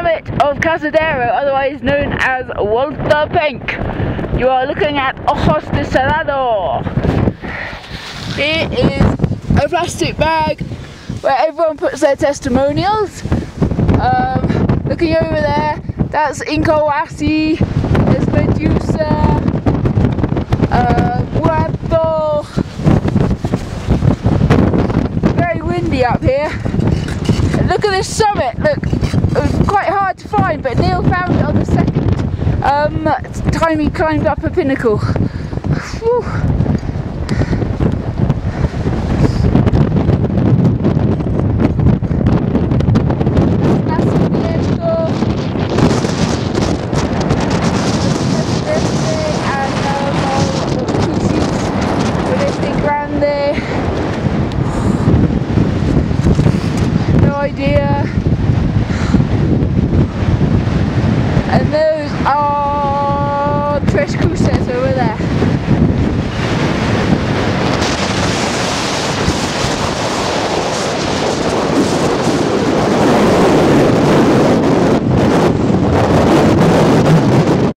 summit of Cazadero, otherwise known as Walter Penck. You are looking at Ojos del Salado. Here is a plastic bag where everyone puts their testimonials. Um, looking over there, that's Incahuasi, there's Medusa, uh. Very windy up here. Look at this summit, look, um, time he climbed up a pinnacle. Whew. No idea. Tres Cruces